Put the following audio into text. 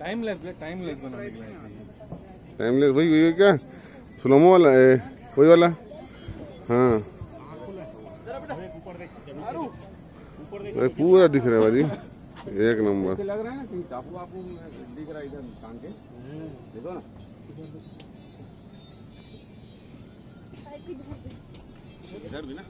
Time less timeless भाई ये क्या? स्लोमो वाला है वही वाला? हाँ। पूरा दिख रहा है भाजी एक नंबर। लग रहा है ना कि टापू आपू दिख रहा है इधर टांग के। देखो ना। इधर भी ना।